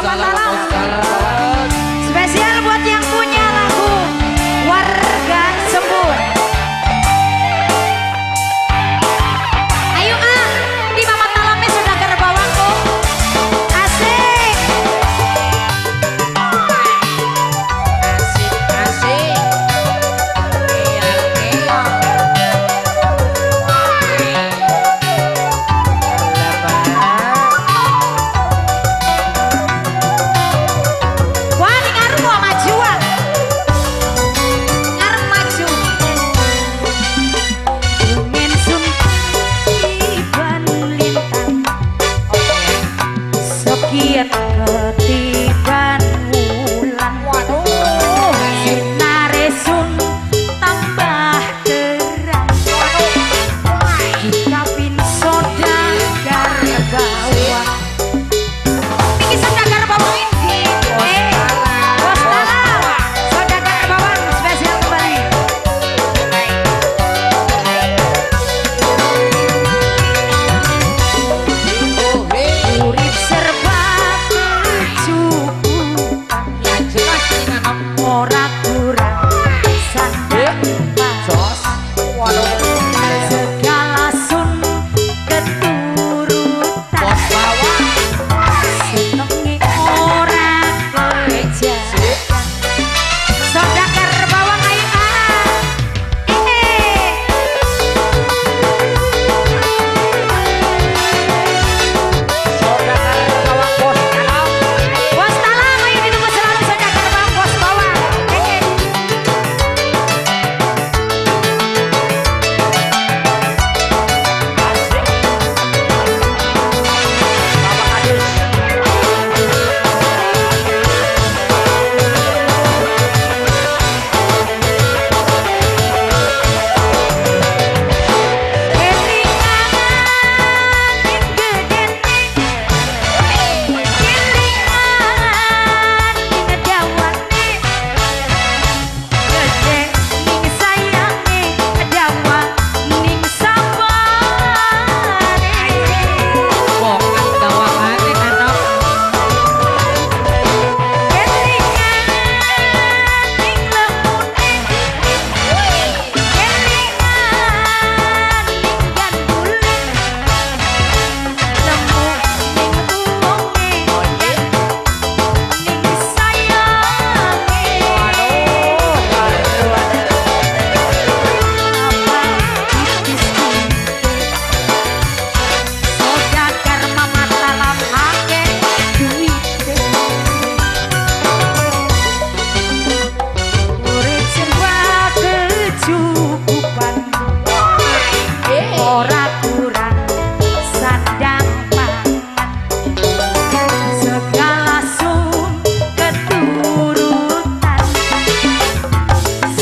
Lah.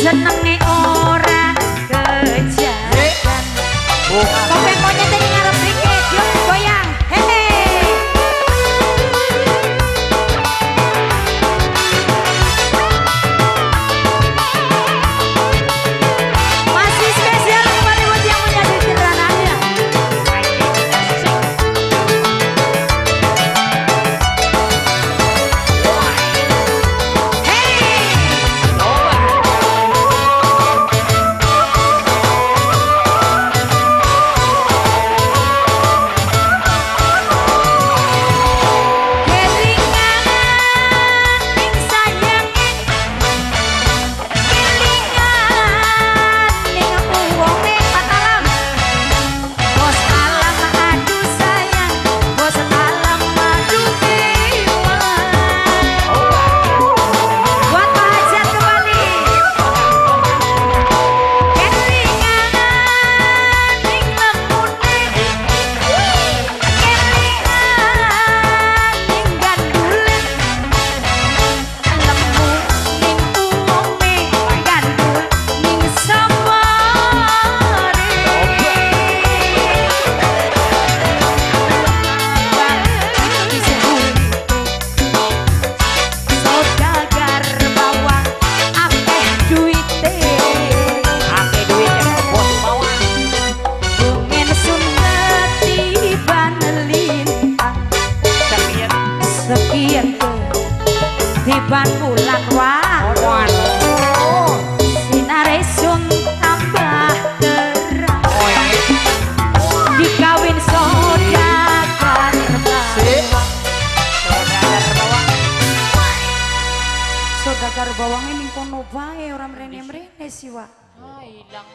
人能力。Ning kono bae ora mrene-mrene sih wa Ah, hilang.